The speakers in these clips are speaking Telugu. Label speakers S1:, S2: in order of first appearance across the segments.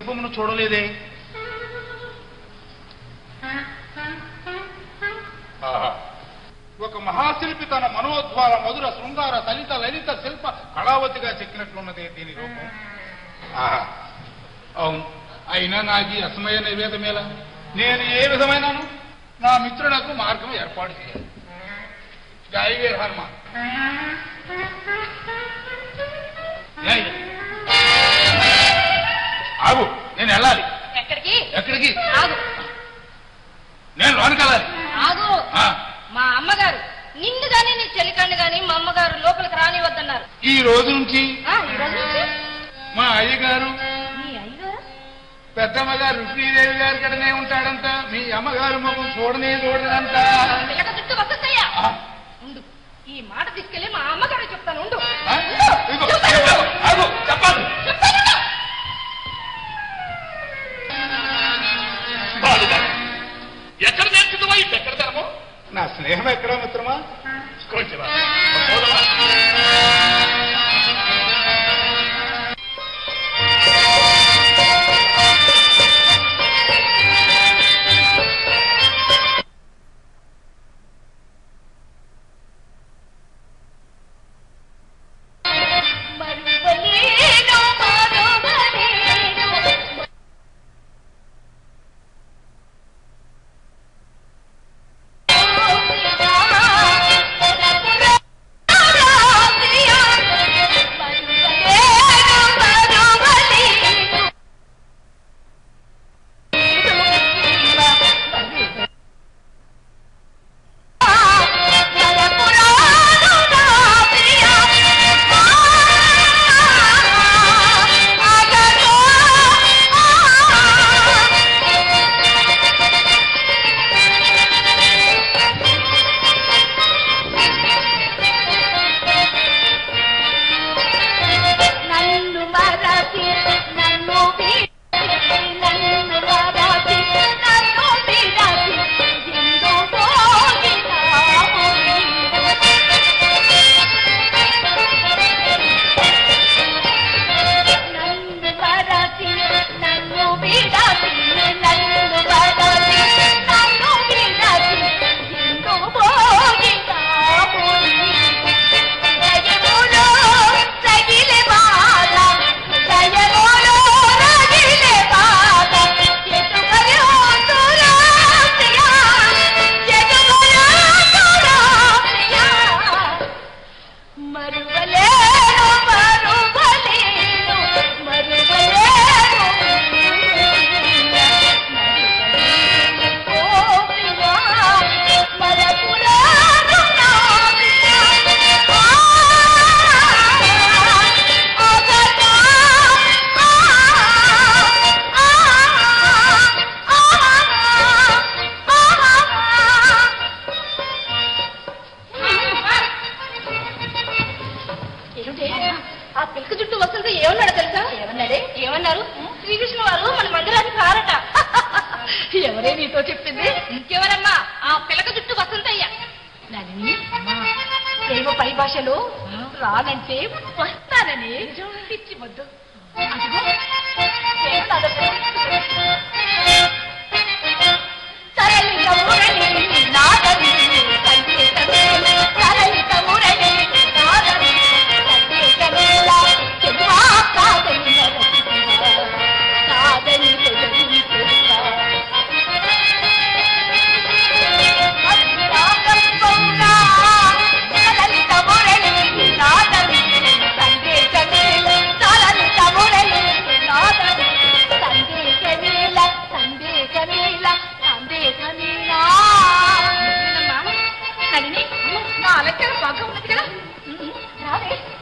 S1: రూపమును చూడలేదే? ఆహా. ఒక మహాశిల్పి తన మనోద్వార మధుర శృంగార దళిత లలిత శిల్ప కళావతిగా చెక్కినట్లున్నదే దీని రూపం. ఆహా. అవును. అయినా నాకు అసమయ నివేదమేలా నేను ఏ విధమైనను? నా మిత్రులకు మార్గం ఏర్పాటు చేయాలి. గాయవేర్ హర్మ వెళ్ళాలి.
S2: ఎక్కడికి?
S1: ఎక్కడికి?
S2: ఆగు.
S1: నేను లోనికి వెళ్ళాలి
S2: ఆగు. మా అమ్మగారు నిన్ను గాని నీ చెల్లికండి గాని మా అమ్మగారు లోపలికి రానివద్దన్నారు
S1: ఈ రోజు నుంచి మా అయ్యగారు
S2: మీ అయ్యగారు?
S1: పెద్దమ్మగారు రుక్మిణీదేవి గారి కడనే ఉంటాడంట మీ అమ్మగారు మమ్మల్ని చూడనే చూడదంట.
S2: ఈ మాట తీసుకెళ్ళి మా అమ్మగారు చెప్తాను ఉండు. నన్ను విడచి నన్ను మరచి ఏమన్నాడే ఏమన్నారు? శ్రీకృష్ణ వారు మన మందిరానికి రారట. ఎవరే నీతో చెప్పింది? ఇంకెవరమ్మా? ఆ పిలక చుట్టూ వసంతయ్య నలిని ప్రేమ పరిభాషలో రానంటే వస్తానని. పిచ్చి వద్దు అదిగో 老公起来嗯嗯哪里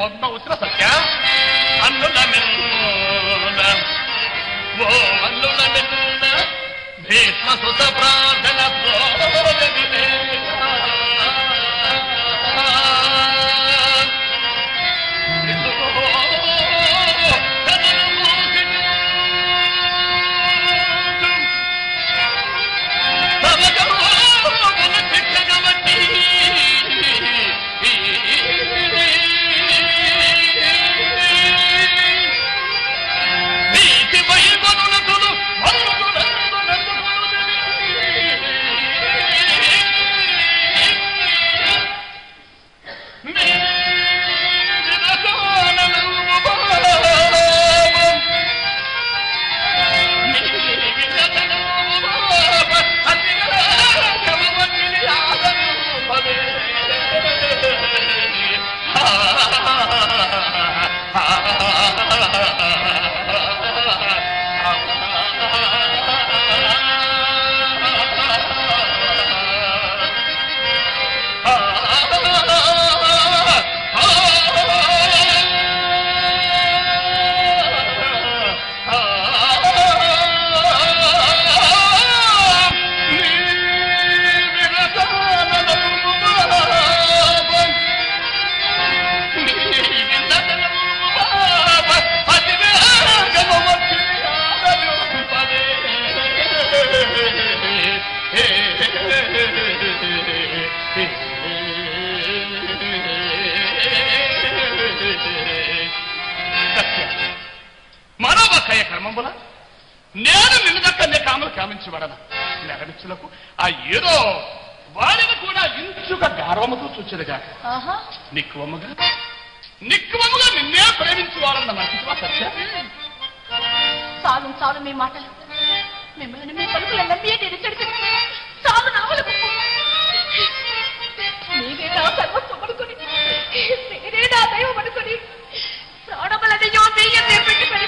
S3: మాత్రం మనకి సత్య? అల్లుల మిన్న ఓ అల్లుల భీష్మ సుత ప్రార్థన ధర్మంబుల నేను నిన్ను దక్కనే కామలు కామించబడన నెరమిచ్చులకు ఆ ఏదో వాడిని కూడా ఇంచుగా గర్వముతో
S2: చూచినగా
S3: నిక్కువమ్మగా నిక్కువమ్మగా నిన్నే ప్రేమించేవాడన్న మర్చివా సత్య?
S2: చాలు చాలు మీ మాటలు. మిమ్మల్ని మీ పలుకులు నమ్మియే నేను చెడితే చాలు నావల మీరే నా సర్వస్వ పడుకుని మీరే నా దైవం పడుకుని ప్రాణములనే యోగ్యం పెట్టుకుని